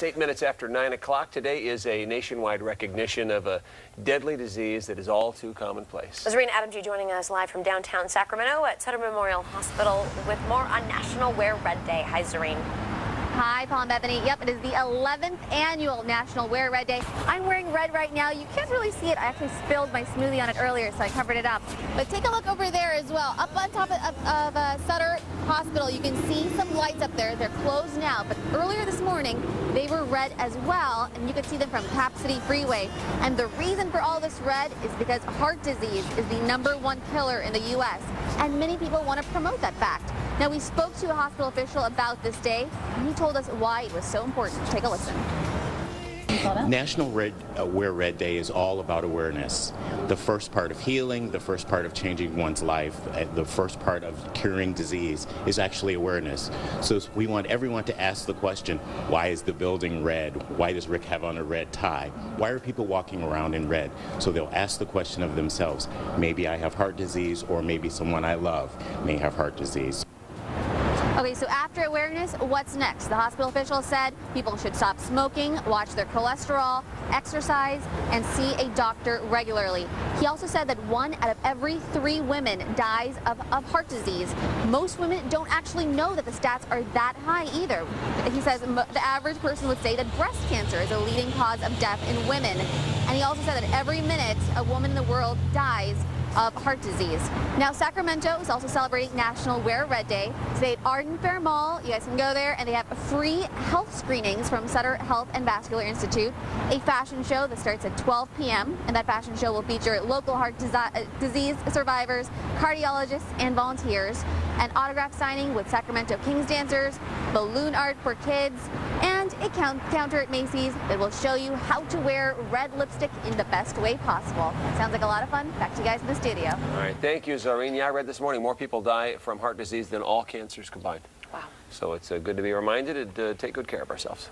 It's eight minutes after 9 o'clock. Today is a nationwide recognition of a deadly disease that is all too commonplace. Zareen Adam G joining us live from downtown Sacramento at Sutter Memorial Hospital with more on National Wear Red Day. Hi, Zareen. Hi, Paul and Bethany. Yep, it is the 11th annual National Wear Red Day. I'm wearing red right now. You can't really see it. I actually spilled my smoothie on it earlier, so I covered it up. But take a look over there as well. Up on top of, of uh, Sutter Hospital, you can see some lights up there. They're closed now, but earlier this morning, they were red as well, and you could see them from Cap City Freeway. And the reason for all this red is because heart disease is the number one killer in the U.S., and many people want to promote that fact. Now, we spoke to a hospital official about this day, and he told us why it was so important. Take a listen. National Red, Wear Red Day is all about awareness. The first part of healing, the first part of changing one's life, uh, the first part of curing disease is actually awareness. So we want everyone to ask the question, why is the building red? Why does Rick have on a red tie? Why are people walking around in red? So they'll ask the question of themselves, maybe I have heart disease or maybe someone I love may have heart disease. After awareness, what's next? The hospital official said people should stop smoking, watch their cholesterol, exercise, and see a doctor regularly. He also said that one out of every three women dies of, of heart disease. Most women don't actually know that the stats are that high either. He says the average person would say that breast cancer is a leading cause of death in women. And he also said that every minute a woman in the world dies of heart disease. Now, Sacramento is also celebrating National Wear Red Day. Today at Arden Fair Mall, you guys can go there, and they have free health screenings from Sutter Heart and Vascular Institute, a fashion show that starts at 12 p.m., and that fashion show will feature local heart uh, disease survivors, cardiologists, and volunteers, an autograph signing with Sacramento Kings dancers, balloon art for kids, and a counter at Macy's that will show you how to wear red lipstick in the best way possible. Sounds like a lot of fun. Back to you guys in the studio. All right, thank you, Zareen. Yeah, I read this morning more people die from heart disease than all cancers combined. Wow. So it's uh, good to be reminded and uh, take good care of ourselves.